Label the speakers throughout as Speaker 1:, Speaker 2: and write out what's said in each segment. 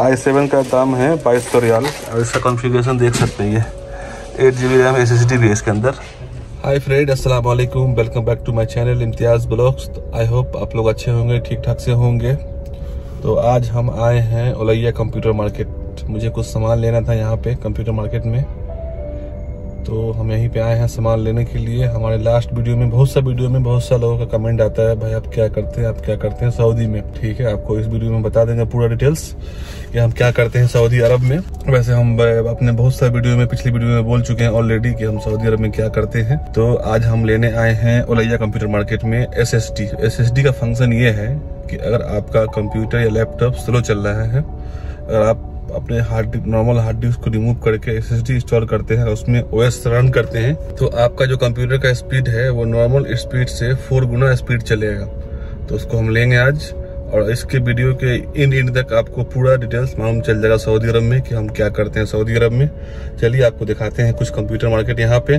Speaker 1: आई seven का दाम है बाईस सौ रियाल। और इसका कॉन्फ़िगरेशन देख सकते हैं ये। Eight G B RAM S S D भी है इसके अंदर। हाय फ्रेंड अस्सलाम वालेकुम welcome back to my channel Imtiaz blogs I hope आप लोग अच्छे होंगे ठीक ठाक से होंगे। तो आज हम आए हैं ओलैया कंप्यूटर मार्केट। मुझे कुछ सामान लेना था यहाँ पे, कंप्यूटर मार्केट में। तो हम यहीं पे आए हैं सामान लेने के लिए। हमारे लास्ट वीडियो में, बहुत सा वीडियो में बहुत सा लोगों का कमेंट आता है, भाई, आप क्या करते हैं? आप क्या करते हैं सऊदी में? ठीक है, आपको इस वीडियो में बता देंगे पूरा डिटेल्स कि हम क्या करते हैं सऊदी अरब में। वैसे हम अपने बहुत सारे वीडियो में, पिछली वीडियो में बोल चुके हैं ऑलरेडी कि हम सऊदी अरब में क्या करते हैं। तो आज हम लेने आए हैं ओलैया कंप्यूटर मार्केट में S S S S D का फ़ंक्शन ये है कि अगर आपका कंप्यूटर या लैपटॉप स्लो चल रहा है, अगर आप अपने हार्ड नॉर्मल हार्ड डिस्क को रिमूव करके एस इंस्टॉल करते हैं, उसमें ओएस रन करते हैं तो आपका जो कंप्यूटर का स्पीड है, वो नॉर्मल स्पीड से फोर गुना स्पीड चलेगा। तो उसको हम लेंगे आज, और इसके वीडियो के इन इन तक आपको पूरा डिटेल्स मालूम चल जाएगा सऊदी अरब में कि हम क्या करते हैं सऊदी अरब में। चलिए आपको दिखाते हैं कुछ कंप्यूटर मार्केट यहाँ पे,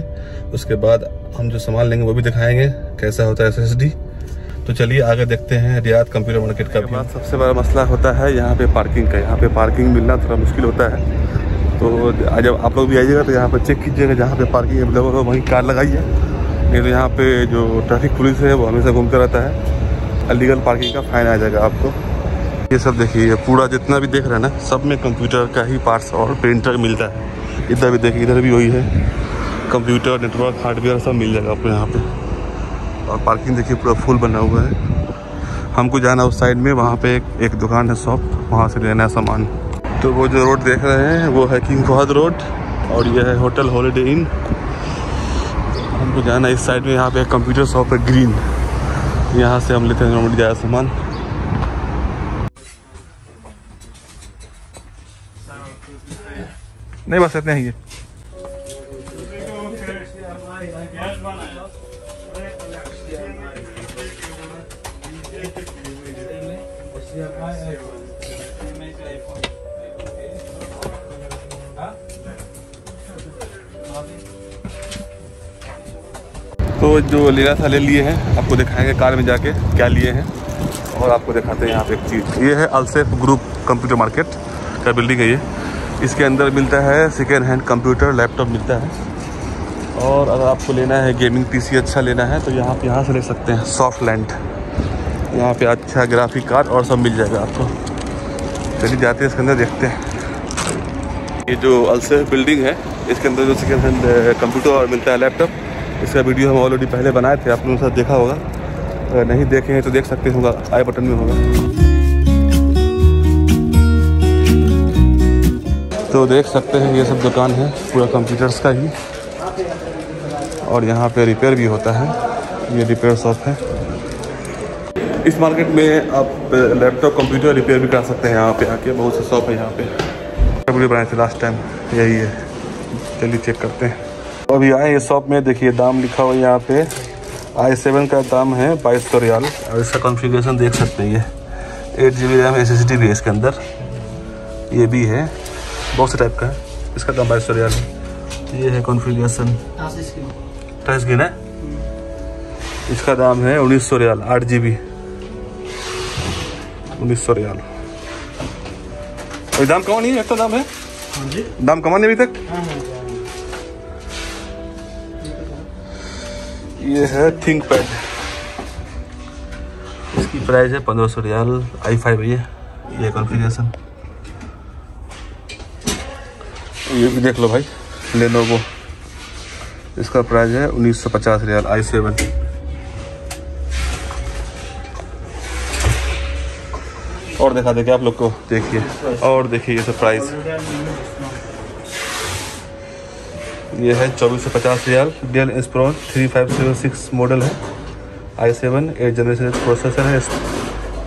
Speaker 1: उसके बाद हम जो सामान लेंगे वो भी दिखाएँगे, कैसा होता है एसएसडी तो चलिए आगे देखते हैं रियाद कंप्यूटर मार्केट का बाद सबसे बड़ा मसला होता है यहाँ पे पार्किंग का। यहाँ पे पार्किंग मिलना थोड़ा मुश्किल होता है। तो जब आप लोग भी आइएगा तो यहाँ पर चेक कीजिएगा जहाँ पे पार्किंग अवेलेबल हो वहीं कार लगाइए नहीं तो यहाँ पे जो ट्रैफ़िक पुलिस है वो हमेशा घूमता रहता है। अलीगल पार्किंग का फाइन आ जाएगा आपको। ये सब देखिए पूरा जितना भी देख रहे हैं ना सब में कंप्यूटर का ही पार्ट्स और प्रिंटर मिलता है। इधर भी देखिए इधर भी वही है। कंप्यूटर नेटवर्क हार्डवेयर सब मिल जाएगा आपको यहाँ पे। और पार्किंग देखिए पूरा फुल बना हुआ है। हमको जाना उस साइड में वहाँ पे एक, एक दुकान है शॉप वहाँ से लेना है सामान। तो वो जो रोड देख रहे हैं वो है किंग फहद रोड और ये है होटल हॉलीडे इन हमको जाना इस साइड में यहाँ पे कंप्यूटर शॉप है ग्रीन यहाँ से हम लेते हैं नॉर्मली ज़्यादा सामान। नहीं बस इतने ही है। तो जो लेना था ले लिए हैं, आपको दिखाएँगे कार में जाके क्या लिए हैं और आपको दिखाते हैं यहाँ पे एक चीज़। ये है अलसेफ ग्रुप कंप्यूटर मार्केट का बिल्डिंग है ये? इसके अंदर मिलता है सेकेंड हैंड कंप्यूटर लैपटॉप मिलता है। और अगर आपको लेना है गेमिंग पीसी अच्छा लेना है तो यहाँ पे यहाँ से ले सकते हैं सॉफ्ट लैंड यहाँ पे अच्छा ग्राफिक कार्ड और सब मिल जाएगा आपको। चलिए जाते हैं, इसके अंदर देखते हैं। ये जो अलसेफ बिल्डिंग है, इसके अंदर जो सेकेंड हैंड कंप्यूटर और मिलता है लैपटॉप इसका वीडियो हम ऑलरेडी पहले बनाए थे आप लोगों साथ देखा होगा। अगर नहीं देखे हैं तो देख सकते होगा, आई बटन में होगा। तो देख सकते हैं, ये सब दुकान है, पूरा कंप्यूटर्स का ही। और यहाँ पे रिपेयर भी होता है, ये रिपेयर शॉप है। इस मार्केट में आप लैपटॉप कंप्यूटर रिपेयर भी करा सकते हैं यहाँ पे। आके बहुत से शॉप है यहाँ पे। वीडियो बनाए थे लास्ट टाइम यही है। चलिए चेक करते हैं। अभी आए ये शॉप में देखिए दाम लिखा हुआ है यहाँ पे। आई सेवन का दाम है बाईस सौ रियाल। और इसका कॉन्फ़िगरेशन देख सकते हैं ये। Eight G B RAM S S D भी है इसके अंदर। ये भी है। बहुत से टाइप का है। इसका दाम बाईस सौ रियाल है। ये है कॉन्फ़िगरेशन टच स्क्रीन है? इसका दाम है उन्नीस सौ रियाल आठ जी बी उन्नीस सौ रियाल। दाम कमा नहीं है दाम है? दाम कमा नहीं अभी तक? ये है थिंक पैड इसकी प्राइस है पंद्रह सौ रियाल। आई फाइव है ये कॉन्फ़िगरेशन ये भी देख लो भाई लेनोवो इसका प्राइस है उन्नीस सौ पचास रियाल आई सेवन और दिखा देखे आप लोग को। देखिए और देखिए ये सब प्राइस ये है चौबीस सौ पचास riyal. Dell Inspiron three five zero six model है। I seven eight generation processor है।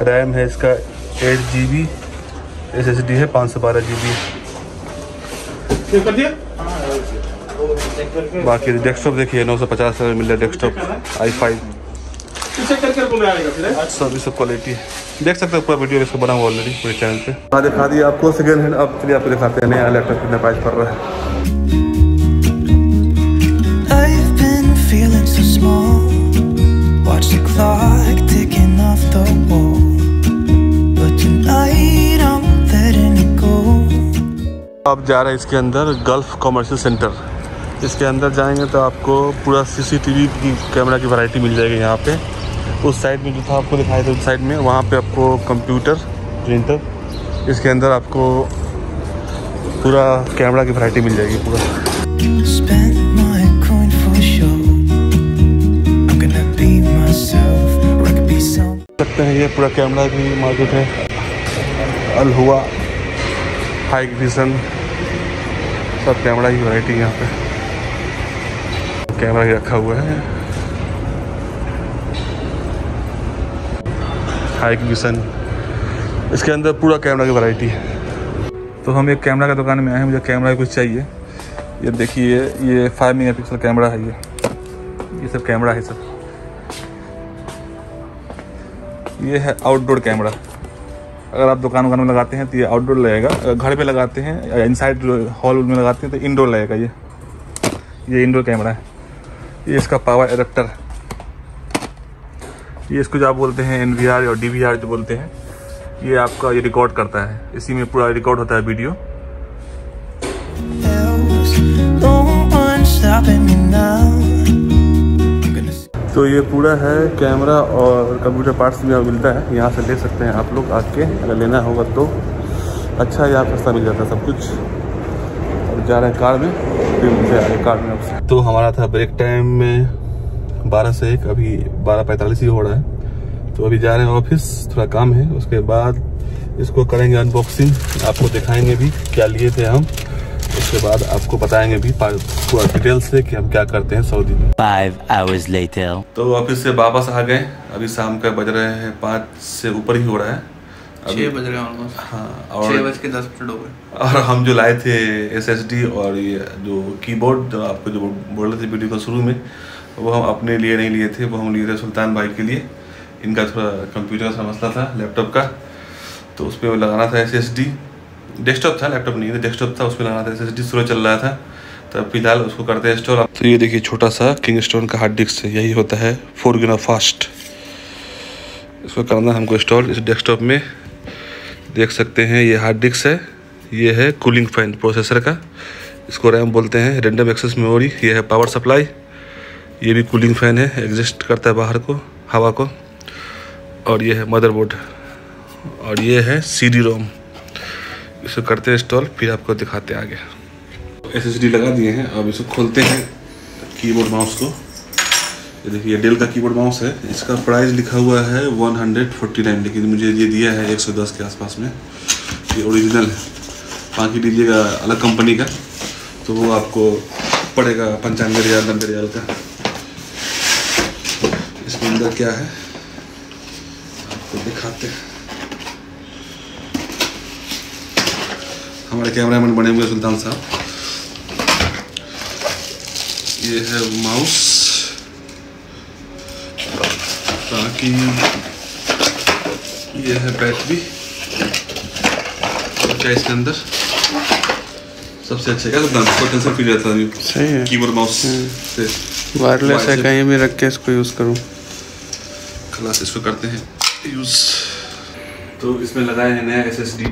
Speaker 1: रैम है इसका eight G B S S D है पाँच सौ बारह जी बी बाकी डेस्कटॉप देखिए नौ सौ पचास मिल रहा है डेस्कटॉप आई फाइव सब सब क्वालिटी देख सकते हो पूरा वीडियो इसको बना हुआ ऑलरेडी पूरे चैनल पे। हाँ दिखा दिया आपको। सेकेंड हैंड अब चलिए आपको दिखाते हैं। नया लैपटॉप कितना प्राइस पड़ रहा है। Clock ticking off the wall. But tonight I'm letting it go. आप जा रहे हैं इसके अंदर गल्फ कॉमर्शियल सेंटर इसके अंदर जाएँगे तो आपको पूरा सीसीटीवी की कैमरा की वैरायटी मिल जाएगी यहाँ पे। उस साइड में जो था आपको दिखाया था उस साइड में वहाँ पे आपको कंप्यूटर प्रिंटर इसके अंदर आपको पूरा कैमरा की वैरायटी मिल जाएगी पूरा. सकते हैं ये पूरा कैमरा की मार्केट है। अल हुआ हाई विजन सब कैमरा की वैरायटी यहाँ पे। कैमरा ही रखा हुआ है। हाई विजन इसके अंदर पूरा कैमरा की वैरायटी है। तो हम एक कैमरा का दुकान में आए हैं, मुझे कैमरा कुछ चाहिए। ये देखिए, ये फाइव मेगा पिक्सल कैमरा है ये। ये सब कैमरा है सब। ये है आउटडोर कैमरा। अगर आप दुकान वुकान में लगाते हैं तो ये आउटडोर लगेगा। घर पे लगाते हैं या इनसाइड हॉल में लगाते हैं तो इंडोर लगेगा ये। ये इंडोर कैमरा है। ये इसका पावर एडेप्टर ये इसको जो आप बोलते हैं एन वी और डी जो बोलते हैं, ये आपका ये रिकॉर्ड करता है। इसी में पूरा रिकॉर्ड होता है वीडियो. तो ये पूरा है कैमरा और कंप्यूटर पार्ट्स भी मिलता है। यहाँ से ले सकते हैं आप लोग आके। अगर लेना होगा तो अच्छा यहाँ सस्ता मिल जाता है सब कुछ। और जा रहे हैं कार में। फिर मुझे कार में आपसे। तो हमारा था ब्रेक टाइम में। बारह से एक अभी बारह पैंतालीस ही हो रहा है। तो अभी जा रहे हैं ऑफ़िस थोड़ा काम है उसके बाद इसको करेंगे अनबॉक्सिंग आपको दिखाएँगे भी क्या लिए थे हम। उसके बाद आपको बताएँगे भी पूरा डिटेल से कि हम क्या करते हैं सऊदी में।
Speaker 2: Five hours later.
Speaker 1: तो ऑफ़िस से वापस आ गए। अभी शाम का बज रहे हैं पाँच से ऊपर ही हो रहा है। अभी
Speaker 3: छः बज रहे हैं ऑलमोस्ट
Speaker 1: हाँ
Speaker 3: छः
Speaker 1: और
Speaker 3: बज के दस मिनट हो गए।
Speaker 1: और हम जो लाए थे एसएसडी और ये जो कीबोर्ड जो आपको जो बोल रहे थे वीडियो का शुरू में वो हम अपने लिए नहीं लिए थे, वो हम लिए थे सुल्तान भाई के लिए। इनका थोड़ा कंप्यूटर का मसला था लैपटॉप का। तो उस पर लगाना था एस एस डेस्कटॉप था लैपटॉप नहीं था डेस्कटॉप था उसमें लगाना था एस एस डी चल रहा था। तब फ़िलहाल उसको करते हैं इंस्टॉल तो ये देखिए छोटा सा किंग स्टोन का हार्ड डिस्क है यही होता है फोर गुना फास्ट इसको करना हमको इंस्टॉल इस डेस्कटॉप में। देख सकते हैं, ये हार्ड डिस्क है, ये है कूलिंग फ़ैन प्रोसेसर का। इसको रैम बोलते हैं रेंडम एक्सेस मेमोरी ये है पावर सप्लाई ये भी कूलिंग फ़ैन है एग्जिस्ट करता है बाहर को, हवा को। और ये है मदरबोर्ड और ये है सी डी रोम इसको करते इंस्टॉल फिर आपको दिखाते हैं आगे। एस एस डी लगा दिए हैं, अब इसको खोलते हैं कीबोर्ड माउस को। ये देखिए डेल का कीबोर्ड माउस है। इसका प्राइस लिखा हुआ है 149 लेकिन मुझे ये दिया है 110 के आसपास में। ये ओरिजिनल है। बाकी लीजिएगा अलग कंपनी का तो वो आपको पड़ेगा पंचानवे रियाल, नब्बे रियाल का। अंदर क्या है? आपको दिखाते हैं। हमारे कैमरामैन बने हुए सुल्तान साहब। ये है माउस। बाकी ये है बैटरी। और क्या इसके अंदर? सबसे अच्छा क्या सुल्तान कोई टेंशन फ्री रहता है
Speaker 3: सही है।
Speaker 1: कीबोर्ड माउस से।
Speaker 3: वायरलेस है कहीं भी रख के इसको यूज़ करूँ।
Speaker 1: खलास इसको करते हैं। यूज़ तो इसमें लगाए हैं नया एसएसडी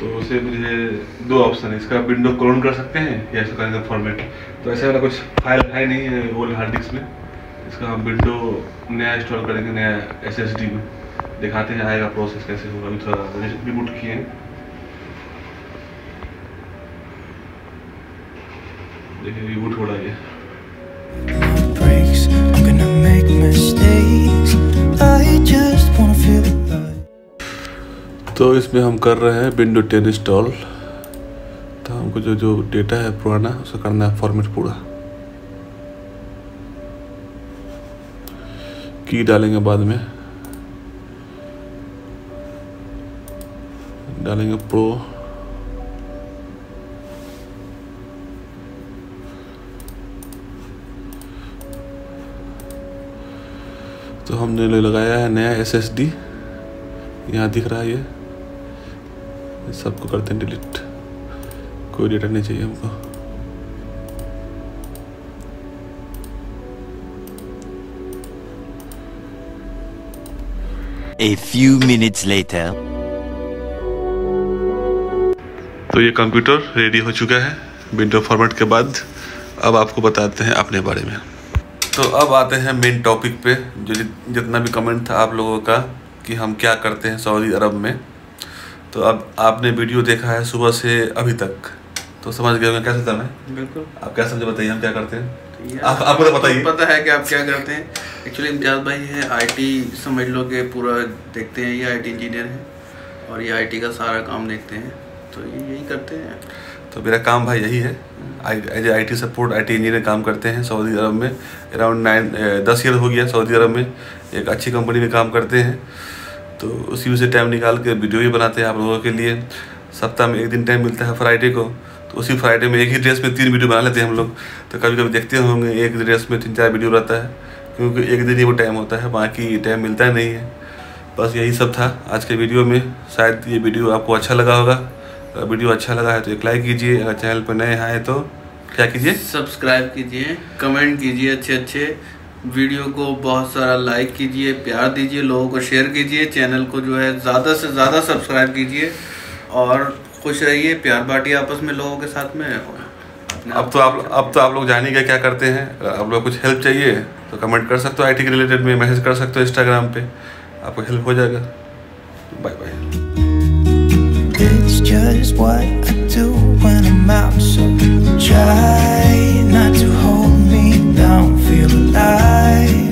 Speaker 1: तो उसे मुझे दो ऑप्शन है। इसका विंडो क्लोन कर सकते हैं या इसका करेंगे फॉर्मेट तो ऐसा वाला कुछ फ़ाइल है नहीं है ओल्ड हार्ड डिस्क में। इसका हम विंडो नया इंस्टॉल करेंगे, नया एस में। दिखाते हैं आएगा प्रोसेस कैसे होगा। अभी थोड़ा रिबूट किए हैं। देखिए रिबूट हो रहा है। तो इसमें हम कर रहे हैं विंडो टेन इंस्टॉल तो हमको जो जो डेटा है पुराना, उसको करना है फॉर्मेट पूरा। की डालेंगे बाद में। डालेंगे प्रो तो हमने लगाया है नया एस एस डी यहाँ दिख रहा है ये। सबको करते हैं डिलीट कोई डेटा नहीं चाहिए हमको।
Speaker 2: A few minutes later.
Speaker 1: तो ये कंप्यूटर रेडी हो चुका है विंडो फॉर्मेट के बाद। अब आपको बताते हैं अपने बारे में। तो अब आते हैं मेन टॉपिक पे जो जितना भी कमेंट था आप लोगों का कि हम क्या करते हैं सऊदी अरब में। तो अब आपने वीडियो देखा है सुबह से अभी तक। तो समझ गए होंगे कैसे था मैं
Speaker 3: बिल्कुल।
Speaker 1: आप क्या समझे बताइए हम क्या करते हैं?
Speaker 3: ये
Speaker 1: आप आपको तो बताइए
Speaker 3: पता है कि आप क्या करते हैं। एक्चुअली इम्तियाज़ भाई है आईटी समझ लो कि पूरा देखते हैं ये आईटी इंजीनियर है और ये आईटी का सारा काम देखते हैं। तो ये यही करते हैं।
Speaker 1: तो मेरा काम भाई यही है। As I T support I T engineer काम करते हैं सऊदी अरब में। अराउंड नाइन दस ईयर हो गया सऊदी अरब में। एक अच्छी कंपनी में काम करते हैं। तो उसी में से टाइम निकाल के वीडियो भी बनाते हैं आप लोगों के लिए। सप्ताह में एक दिन टाइम मिलता है फ्राइडे को। तो उसी फ्राइडे में एक ही ड्रेस में तीन वीडियो बना लेते हैं हम लोग। तो कभी कभी देखते होंगे, एक ड्रेस में तीन चार वीडियो रहता है, क्योंकि एक दिन ही वो टाइम होता है, बाकी टाइम मिलता है नहीं है। बस यही सब था आज के वीडियो में। शायद ये वीडियो आपको अच्छा लगा होगा। अगर वीडियो अच्छा लगा है तो एक लाइक कीजिए। अगर चैनल पर नए आए तो क्या कीजिए?
Speaker 3: सब्सक्राइब कीजिए कमेंट कीजिए अच्छे अच्छे वीडियो को बहुत सारा लाइक कीजिए प्यार दीजिए लोगों को शेयर कीजिए चैनल को जो है ज़्यादा से ज़्यादा सब्सक्राइब कीजिए और खुश रहिए प्यार बांटिए आपस में लोगों के साथ में
Speaker 1: अब तो आप अब तो आप लोग जानिएगा क्या करते हैं? आप लोग कुछ हेल्प चाहिए तो कमेंट कर सकते हो आईटी के रिलेटेड में मैसेज कर सकते हो इंस्टाग्राम पे। आपको हेल्प हो जाएगा। Bye bye
Speaker 4: It's just what I do when I'm out. So try feel alive.